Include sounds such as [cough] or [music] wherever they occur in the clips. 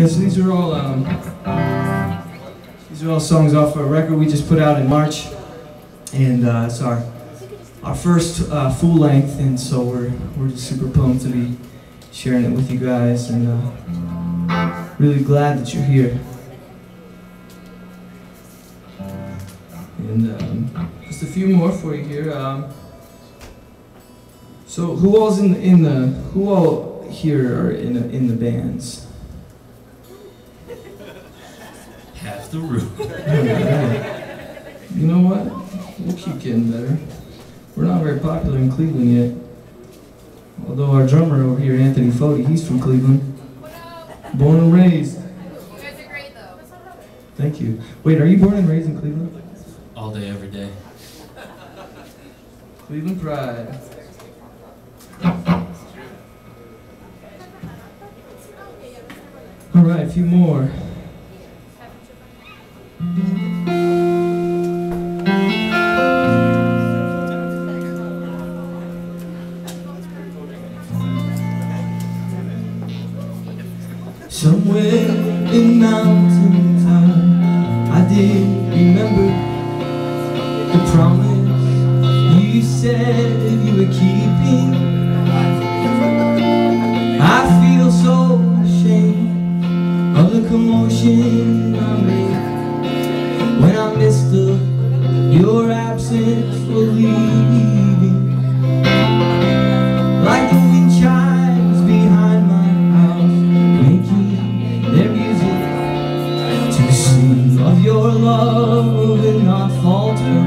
Yeah, so these are all um, these are all songs off a record we just put out in March, and uh, it's our our first uh, full length, and so we're we're just super pumped to be sharing it with you guys, and uh, really glad that you're here. And um, just a few more for you here. Um, so who all's in in the who all here are in the, in the bands? Half the room. [laughs] You know what? We'll keep getting better. We're not very popular in Cleveland yet. Although our drummer over here, Anthony Foti, he's from Cleveland. Born and raised. You guys are great though. Thank you. Wait, are you born and raised in Cleveland? All day, every day. Cleveland Pride. All right, a few more. Somewhere in mountain time, I did remember the promise you said you were keeping. I feel so ashamed of the commotion I made when I mistook your absence for leaving. Of your love and not falter.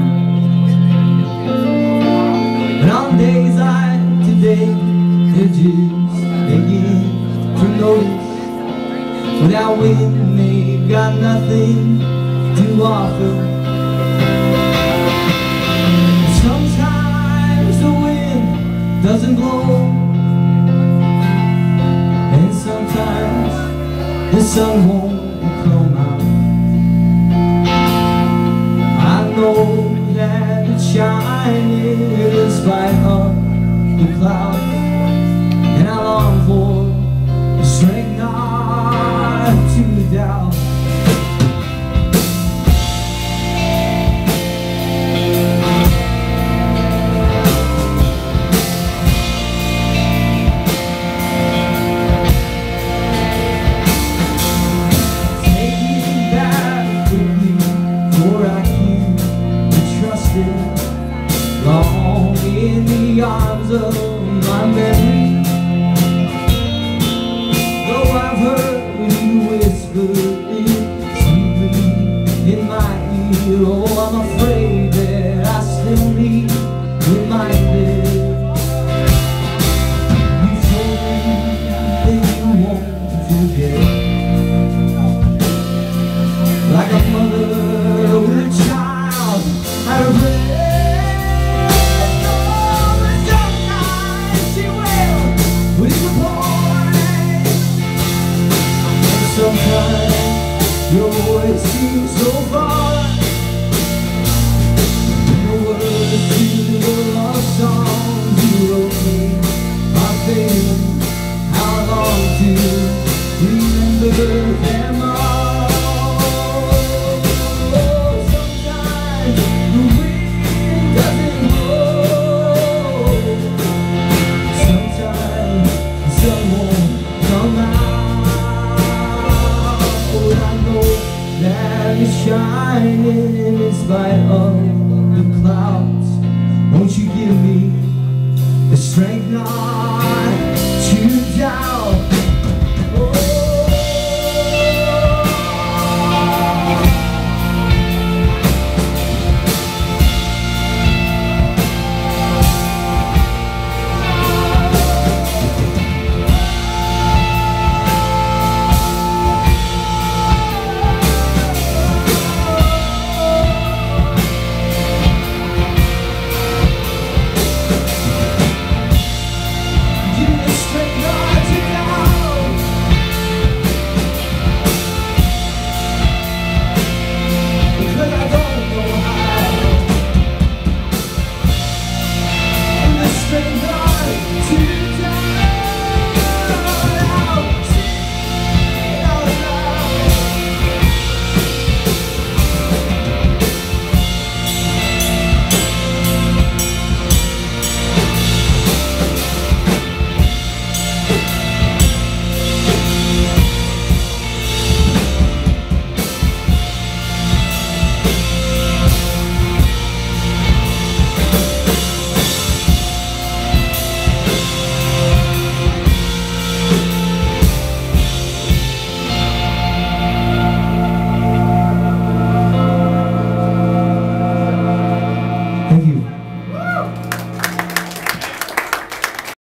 And on days like today, they're just begging for notice. Without wind, they've got nothing to offer. Sometimes the wind doesn't blow, and sometimes the sun won't arms to